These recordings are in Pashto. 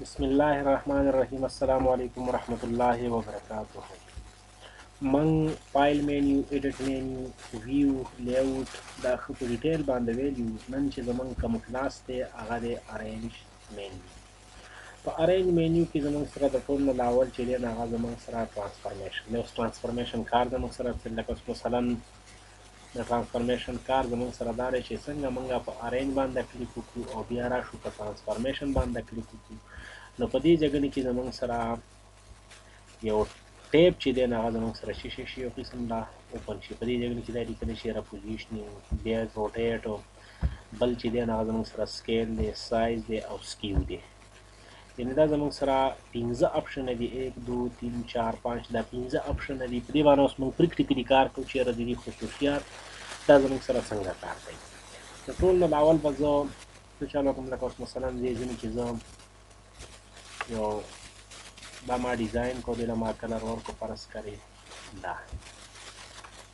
بسم الله الرحمن الرحیم السلام علیکم ورحمت الله وبرکاته من فایل مینیو ایډیټ مینیو ویو لیاوټ دا خو په ډیټیل باندې ویلیو نن چې زمون کوم کلاس دی هغه دی ارینج مینیو په ارینج مینیو کې زمون سره د ټول نه لاول چې دی هغه زمون سره ترانسفورمیشن دی اوس ترانسفورمیشن کار زمون سره لکه مثلا د ټرانسفرمیشن کار زمونږ سره دا دی چې څنګه مونږ په ارینج باندې کلیک وکړو او بیا راشو په ټرانسفرمیشن باندې کلیک وکړو نو په دې ځګنې کې زمونږ سره یو ټیب چې دی هغه زمونږ سره شي شي یو قسم دا اوپن شي په دې ځای کې دا لیکل شي را پوزیشنینګ بیک روټیټ بل چې دی هغه زمونږ سره سکیل دی سایز دی او سکیو دی یعنی دا زموږ سره پنځه اپشن دي 1 2 3 4 5 دا پنځه اپشن دي په دې باندې اوس موږ پریکټیکلی کار کوو چې د دې خصوصیات دا زموږ سره څنګه کار کوي نو ټول نه اول به زه څه چالو کوم لکه اوس مثلا دې ځینې چې زه یو دا ما ډیزاین کو دې ما کلر ورکو فرض کړی دا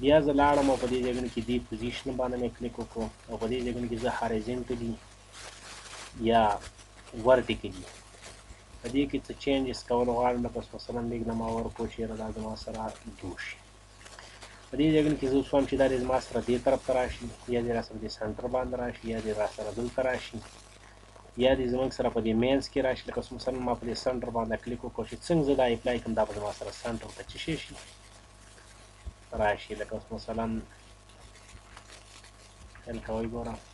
بیا زه لاړم او په دې ځای کې دې پوزیشن باندې مې کلیک وکړو او په دې ځای کې زه هاريزنټلی یا ورټیکلي په دې کې څه چینجز کول غواړم لکه اوس مثلا لیګ نه ما ورکو چېرې دا زما سره جوړ شي په دې ځای کې زه اوس وایم چې دا دې زما سره دې طرف ته راشي یا دې را سره دې سنټر باندې راشي یا دې را سره دلته راشي یا دې زموږ سره په دې مینس کې راشي لکه اوس مثلا ما په دې سنټر باندې کلیک وکړو چې څنګه زه دا اپلای کړم دا به زما سره سنټر ته څه شي شي راشي لکه اوس مثلا خیال کوئ ګوره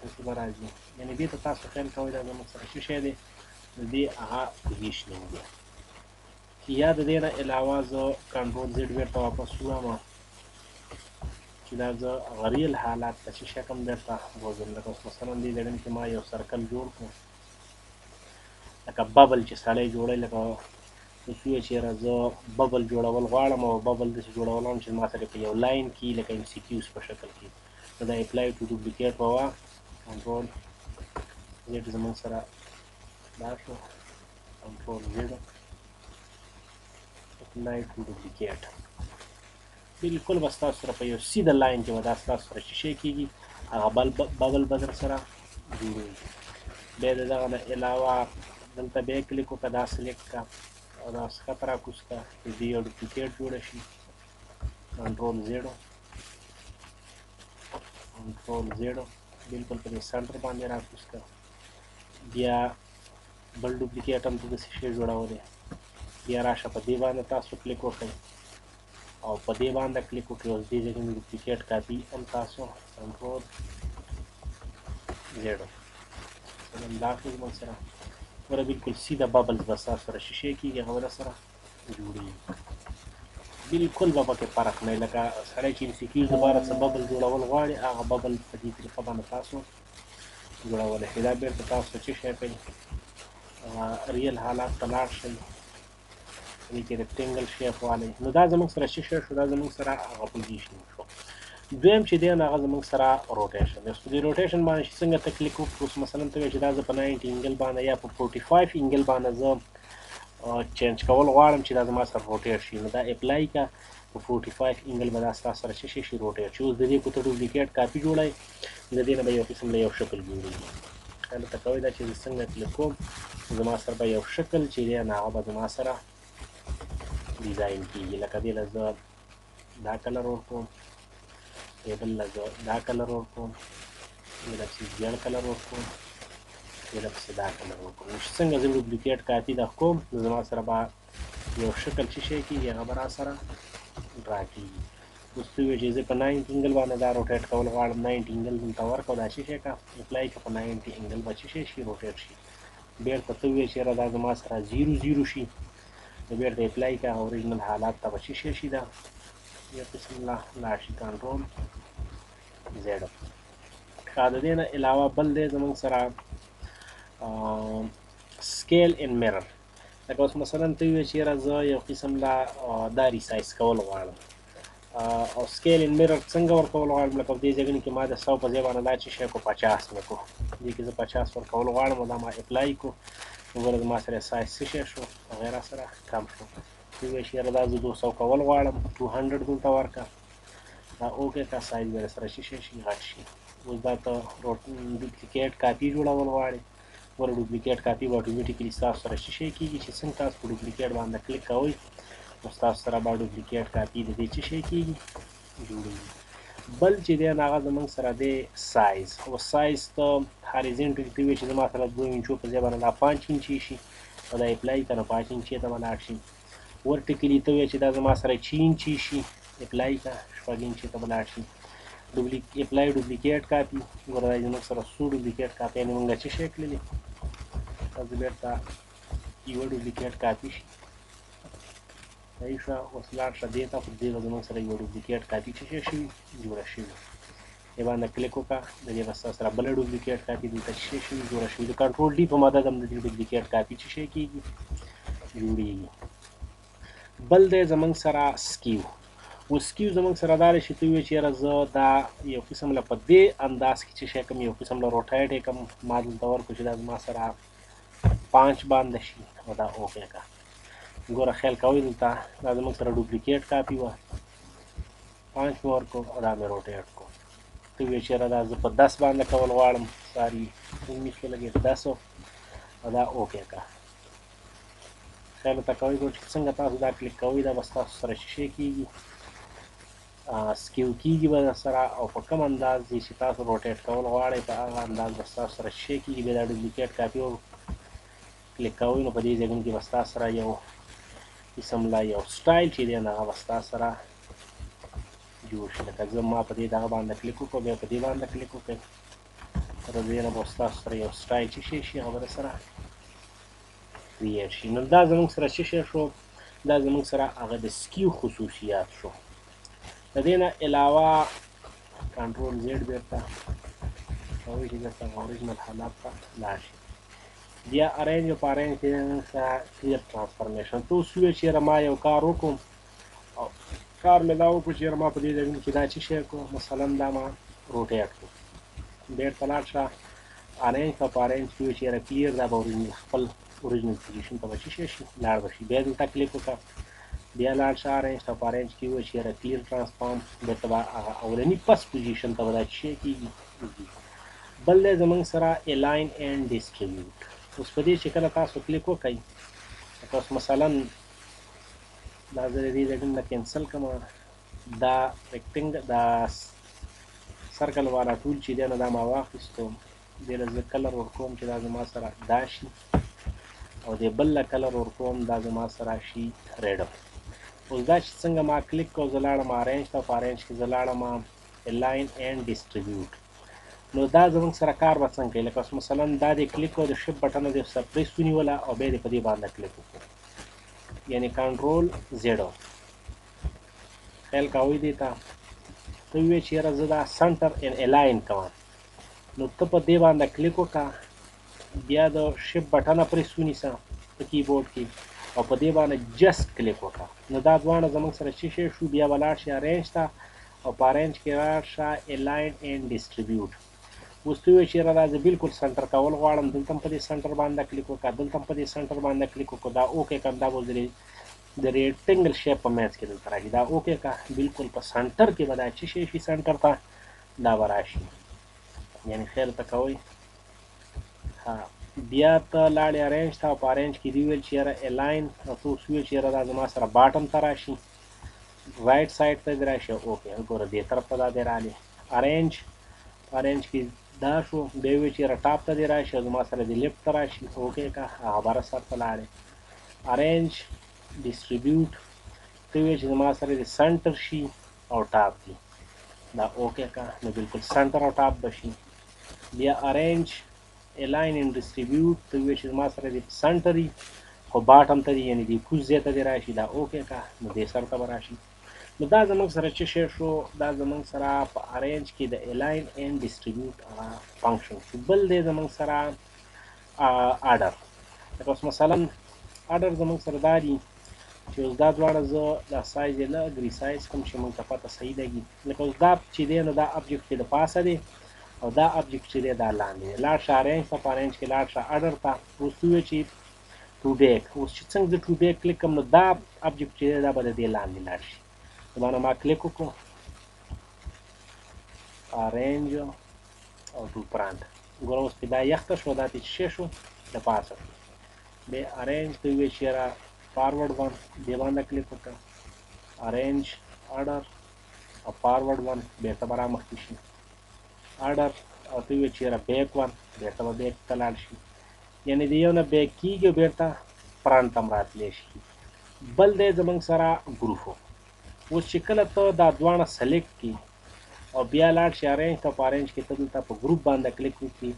تاسو به راځي یعنې دې ته تاسو خیال کوئ دا زموږ سره څه شی دی د دې هغه پوزیشنینګ دی چې یا د دې نه علاوه زه کنټرول زیډ بیرته واپس وړم چې دا زه غریل حالات ته څه شی کوم بیرته بوځم لکه اوس مثلا دې ځای کې ما یو سرکل جوړ کړو لکه ببل چې سړی جوړوي لکه سوسویه چېرې زه ببل جوړول غواړم او ببل داسې جوړول غواړم چې ما سره په یو لاین کې لکه ایم سی کیوز په شکل کې نو دا اپلای ټو ډوپلیکیټ به وه کنټرول زیډ زمونږ سره دا شو کنټرول زیډ اپلای ټو ډوپلیکیټ بلکل به ستاسو سره په یو سیده لاین کې به دا ستاسو سره شیشه کېږي هغه بل ببل به در سره جوړېږي بیا د دغه نه علاوه دلته بیا کلیک وکړه دا سلیکټ کړه او دا ښکته راکوز کړه د دې یو ډوپلیکیټ جوړه شي کنټرول زیډو کنټرول زیډو بلکل په دې سنټر باندې راکوز کړه بیا بل ډوپلیکیټ هم ته داسې شی جوړولی بیا راشه په دې باندې تاسو کلیک وکړئ او په دې باندې کلیک وکړئ اوس دې ځای کې ډوپلیکیټ کاپي هم تاسو کنټرول زیډ مثلا دا کړئ زموږ سره ګوره بلکل سیده ببلز به ستاسو سره شیشې کېږي هغه به در سره جوړېږي بلکل به پکې فرق نه لکه سړی چې انسیکیوز لپاره څه ببل جوړول غواړي هغه ببل په دې طریقه باندې تاسو جوړولی شئ دا بېرته تاسو چې شی کوي ریل حالات ته لاړ شئ دې کې رکټنګل شیپ والی نو دا زموږ سره شي شو دا زموږ سره هغه پوزیشن شو دویم چې دی نو هغه زموږ سره روټیشن دی اوس په دې روټیشن باندې چې څنګه ته کلیک وکړو اوس مثلا ته وایې چې دا زه په ناینټي انګل باندې یا په فورټي فایف انګل باندې زه چینج کول غواړم چې دا زما سره روټیټ شي نو دا اپلای کا په 45 انګل به دا ستا سره شي شي روټیټ شي اوس د دې کوته ډوپلیکیټ کاپی جوړای له دې نه به یو قسم له یو شکل جوړېږي کله ته کوی دا چې زه څنګه کلک کوم زما سره به یو شکل چې دی نو هغه به زما سره ډیزاین کېږي لکه دې له زه دا کلر ورکوم دې بل له زه دا کلر ورکوم دې له پسې ګیړ کلر ورکوم دې له پسې دا کلر ورکوم چې څنګه زه ډوپلیکیټ کاپي د کوم نو زما سره به یو شکل چې شي کېږي هغه به راسره ډرا کېږي اوس ته وایې چې زه په ناینټ انګل باندې دا روټیټ کول غواړم ناینټ انګل دلته ورکړه دا چې شی که اپلای کړه په ناینټ انګل به چې شی شي روټیټ شي بېرته ته وایې چې یاره دا زما سره زیرو زیرو شي نو بېرته اپلای کړه اوریجنل حالات ته به چې شی شي دا یا بسم الله لاړ شي کنټرول زیډ ښه د دې نه علاوه بل دی زموږ سره سکیل ان میرر لکه اوس مثلا ته وی چې را زه یو قسم لا دا ریسایز کول غواړم او سکیل ان میرر څنګه ورکول غواړم لکه دې ځګنې کې ما د 100 په ځای باندې دا چې شې کو 50 مې کو دې کې زه 50 ورکول غواړم دا ما اپلای کو وګوره ما سره سایز څه شې شو غیر سره کم شو دې وی چې را دا زه 200 کول غواړم 200 دلته ورکا دا اوکه کا سایز ور سره شي شي غټ شي اوس دا ته ډوپلیکیټ کاپی جوړول غواړي ګوره ډوپلیکیټ کاپی به اتوماتیکلی ستاسو سره څه شی کیږي چې څنګه تاسو په ډوپلیکیټ باندې کلیک کوئ نو ستاسو سره به ډوپلیکیټ کاپی د دې څه شی کیږي جوړیږي بل چې دی هغه زمونږ سره دی سایز او سایز ته هاریزنټ کې وی چې زما سره دوه انچو په ځای باندې دا پنځه انچي شي او دا اپلای کنه پنځه انچي ته ولاړ شي ورټکلي ته وې چې دا زما سره چی انچی شي اپلای کا شپږ انچی ته بلاړ شي ډوبلیک اپلای ډوبلیکیټ کاپی ګوره دا زموږ سره څو ډوبلیکیټ کاپی نه مونږه چې شي کړلې تاسو بیرته یو ډوبلیکیټ کاپی شي صحیح شو اوس لاړ شه دې ته خو دې زموږ سره یو ډوبلیکیټ کاپی چې شي جوړه شي دې باندې کلیک وکړه د دې بس سره بل ډوپلیکیټ کاپي دلته چې شي جوړه شوې د کنټرول ډي په مدد هم د دې ډوپلیکیټ کاپي چې شي کیږي جوړیږي بل دی زمنګ سره سکیو اوس کیو زموږ سره دا دی چې ته وایې چېره زه دا یو قسم له په دې انداز کې چې شی کوم یو قسم له روټایټ یې کوم ما دلته ورکړو چې دا زما سره پانچ باندې شي او دا اوکې کا ګوره خیال کوئ دلته دا زموږ سره ډوپلیکیټ کاپي وه پانچ مې ورکړو او دا مې روټې اټ کو ته وی چېره دا زه په دس باندې کول غواړم ساری انیس کې لګې دسو او دا اوکې کا خیال ته کوي ګور چې څنګه تاسو دا کلیک کوئ دا بس تاسو سره شي کیږي سکیو کیږي به سره او په کوم انداز دي چې تاسو روټیټ کول غواړئ په هغه انداز به تاسو سره شي کیږي به دا ډوپلیکیټ کاپی او کلیک کوئ نو په دې ځایګون کې به ستاسو سره یو اسم لا یو سټایل چې دی نو هغه به ستاسو سره جوړ شي لکه زه ما په دې دغه باندې کلیک وکړو بیا په دې باندې کلیک وکړئ تر دې نه به ستاسو سره یو سټایل چې شي شي هغه به سره کریټ شي نو دا زموږ سره چې شي شو دا زموږ سره هغه د سکیو خصوصیات شو د دې نه علاوه کنټرول زیډ بیرته کوي چې د اوریجنل حالات ته لاړ شي بیا ارینج او پارینج کې سا کلیپ ترانسفورمیشن ته وسوې چې ما یو کار وکم او کار مې دا وکړو چې ما په دې ځای کې دا چې شي کو مثلا دا ما روټیټ کو ډیر تلاټ شه ارینج او پارینج کې چې را کلیر دا به اوریجنل خپل اوریجنل پوزیشن ته بچی شي شي لاړ بشي بیا دلته کلیک وکړه بیا لاړ شه ارینج او پارینج کې چې را کلیر ترانسفورم به تبا اولنی پس پوزیشن ته ودا شي کیږي دي بل دی زمونږ سره الاین اینډ ډیسټریبیوټ اوس په دې چې کله تاسو کلیک وکړئ لکه اوس مثلا دا زه دې ځای نه کینسل کوم دا ریکټنګ دا سرکل والا ټول چې دی نو دا ما واخیستو دې له زه کلر ورکوم چې دا زما سره دا شي او دې بل له کلر ورکوم دا زما سره شي ریډ اوس دا چې څنګه ما کلیک کو زه لاړم ارینج ته په ارینج کې زه لاړم الاین اینډ ډیسټریبیوټ نو دا زموږ سره کار به څنګه کوي لکه اوس مثلا دا دې کلیک کړو د شپ بټن دې سره پریس ونیوله او بیا دې په دې باندې کلیک وکړو یعنی کنټرول زیډ خیال کوي دې ته ته وی چې یاره زه دا سنټر ان الاین کوم نو ته په دې باندې کلیک وکړه بیا د شپ بټنه پریس ونیسه په کیبورډ کې او په دې باندې جست کلیک وکړه نو دا دواړه زمونږ سره شي شي شو بیا ولاړ شي ارینج ته او په ارینج کې راشه الاین اینډ ډیسټریبیوټ اوس ته وی چې را زه بالکل سنټر کول غواړم دلته په دې سنټر باندې کلیک وکړه دلته په دې سنټر باندې کلیک وکړه دا اوکې کوم دا به زری د ریکټنګل شیپ په مینځ کې دلته راشي دا اوکې کا بالکل په سنټر کې به دا چې شي شي سنټر ته دا به راشي یعنی خیر ته کوئ ها بیا ته لاړې ارینج ته او په ارینج کې دی ویل چې یاره الاین او ته اوس ویل چې یاره دا زما سره باټم ته راشي رایټ سایډ ته دې راشي اوکې ګوره دې طرف ته دا دې رالی ارینج په ارینج کې دا شو بیا ویل چې یاره ټاپ ته دې راشي او زما سره دې لیفټ ته راشي اوکې که هغه بره سر ته لاړې ارینج ډیسټریبیوټ ته ویل چې زما سره دې سنټر شي او ټاپ دي دا اوکې که نو بالکل سنټر او ټاپ به شي بیا ارینج الاین ان ډیسټریبیوټ ته وی چې ما سره دی سنټر دی خو باټم ته دی یعنی دی کوز زی ته دی راشي دا اوکه کا نو دی سر ته راشي نو دا زمنګ سره چې شیر شو دا زمنګ سره په ارینج کې د الاین ان ډیسټریبیوټ هغه فنکشن شو بل دی زمنګ سره آرډر لکه اوس مثلا آرډر زمنګ سره داري چې اوس دا دواړه زه دا سایز یې لږ ریسایز کوم چې موږ ته پته صحیح لګي لکه اوس دا چې دی نو دا ابجکټ کې د پاسه دی او دا ابجکټ چې دی دا لاندې دی لاړ شه ارینج ته په ارینج کې لاړ شه اډر ته اوس ووایه چې ټو بیک اوس چې څنګه زه ټو بیک کلیک کوم نو دا ابجکټ چې دی دا به د دې لاندې لاړ شي نو معنی ما کلیک وکړو ارینج او ټو پرانټ ګوره اوس پې دا یخته شو دا پې څه شو د پاسه شو بیا ارینج ته ووایه چې یاره فارورډ باندې دې باندې کلیک وکړه ارینج اډر او فارورډ ون بیرته به رامخکې شي اډر او ته وی چیرې بیک ون بیرته به بیک ته لاړ شي یعنی د یو نه بیک کیږي او بیرته فرنت هم راتلی شي بل دی زمنګ سره ګروفو اوس چې کله ته دا دواړه سلیکټ کی او بیا لاړ شي ارینج ته په ارینج کې ته دلته په ګروپ باندې کلیک وکړي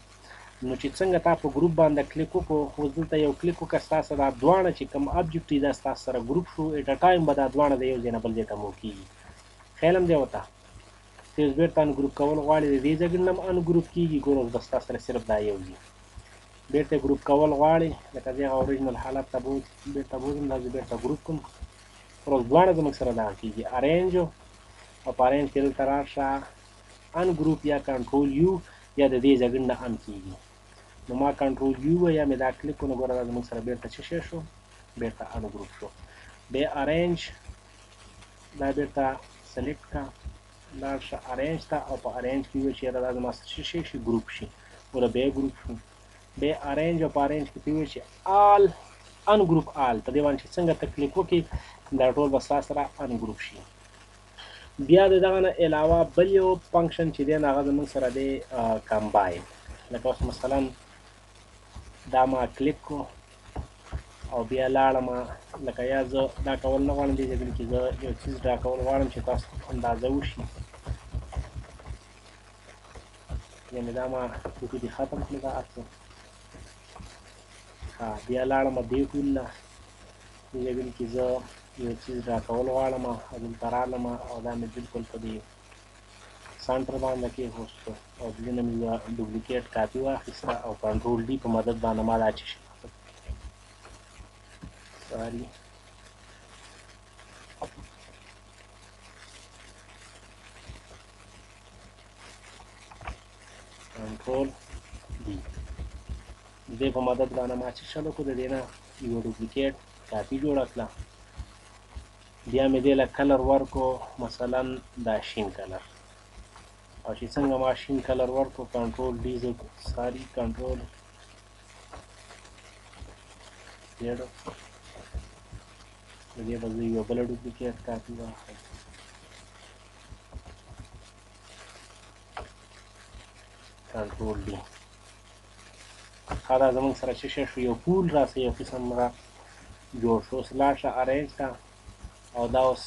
نو چې څنګه تا په ګروپ باندې کلیک وکړو خو دلته یو کلیک وکړه ستاسو دا دواړه چې کوم ابجیکټ دی دا ستاسو سره ګروپ شو اټ ا ټایم به دا دواړه د یو ځای نه بل ځای ته مو کیږي خیال هم دی وته ته اوس بیرته ان ګروپ کول غواړي د دې ځګړ نم ان ګروپ کیږي ګور اوس بس تاسو سره صرف دا یو ځای بیرته ګروپ کول غواړي لکه زه غو اوریجنل حالت ته بوز بیرته بوزم دا بیرته ګروپ کوم پر اوس دواړه زموږ سره دا کیږي ارینج او پارینج کې دلته راشه ان ګروپ یا کنټرول یو یا د دې ځګن نه ان کیږي نو ما کنټرول یو یا مې دا کلیک ونه ګوره دا زموږ سره بیرته څه شي شو بیرته ان ګروپ شو به ارینج دا بیرته سلیکټ کا لاړ شه ارینج ته او په ارینج کې وی چې دا زما څه شي شي ګروپ شي ور به ګروپ شو به ارینج او په ارینج کې پیوي چې آل ان ګروپ آل په دې باندې څنګه تکلیک وکي دا ټول بس سره ان ګروپ شي بیا د دغه نه علاوه بل یو فنکشن چې دی نو هغه زموږ سره دی کمباین لکه اوس مثلا دا ما کلیک کو او بیا لاړم لکه یا زه دا کول نه غواړم دې ځای کې زه یو څیز ډرا کول غواړم چې تاسو اندازه وشي یعنې دا ما ټوټو دې ختم کړو دا هر څه بیا لاړم دې ټول نه جبیل کی زه یو چیز ډرا کول غواړم او دلته رالم او دا مې بالکل په دې سنټر باندې کېښوست او دلته نه مې یوه ډوپلیکیټ کاپي واخیسته او کنټرول ډي په مدد باندې ما دا چیشي ساري کنټرول ډي ددې په مدد باندې ما چې شلو کو د دې نه یو ډوپلیکیټ کاپی جوړه کړه بیا مې دې له کلر ورکو مثلا دا شین کلر او چې څنګه ما شین کلر ورکو کنټرول ډی زو ساری کنټرول زیډ د دې په ځای یو بل ډوپلیکیټ کاپی واخلم کنټرول ډی ښه دا زمونږ سره څه شی شو یو پول راسه یو قسم را جوړ شو اوس لاړ شه ارینج ته او دا اوس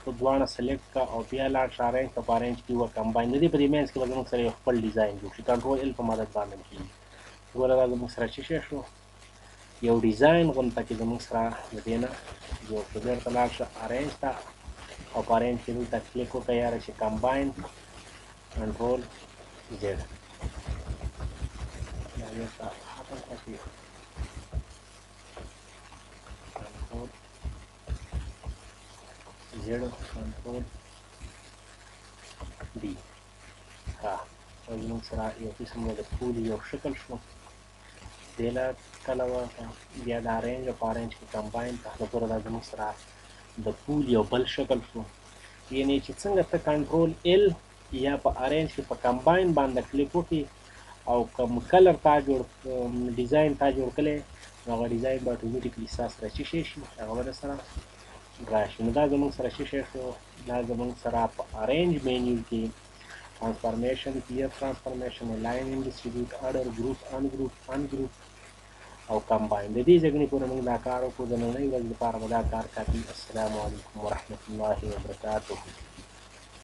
خو دواړه سلیکټ کا او بیا لاړ شه ارینج ته په ارینج کې وه کمباین د دې په دې مینس کې به زمونږ سره یو خپل ډیزاین جوړ شي کنټرول ال په مدد باندې کېږي ګوره دا زمونږ سره څه شی شو یو ډیزاین غوند پکې زموږ سره د دې نه جوړ شو بېرته لاړ شه ارینج ته او په ارینج کې دلته کلیک وکړه یاره چې کمباین کنټرول زیډ دا بېرته ختم کړه چې کنټرول زیډ کنټرول ډي ها زموږ سره یو قسم د پولي یو شکل شو تیله کله وه بیا د ارینج او پارینج کې کمباین په خپل پوره د زموږ سره د پول یو بل شکل شو یعنی چې څنګه ته کنټرول ال یا په ارینج کې په کمباین باندې کلیک وکړي او کوم کلر تا جوړ ډیزاین تا جوړ کړي هغه ډیزاین به اتوماتیکلی ستا سره چې شي شي هغه به سره راشي نو دا زموږ سره شي شي شو دا زموږ سره په ارینج مینیو کې ټرانسفارمیشن پی اف ټرانسفارمیشن لاین انډیسټریبیوټ اډر ګروپ ان ګروپ ان ګروپ او کمباین د دې ځګنې پورې موږ دا کار وکړو د نننۍ ورځې لپاره به دا کار کافي السلام علیکم ورحمت الله وبرکاته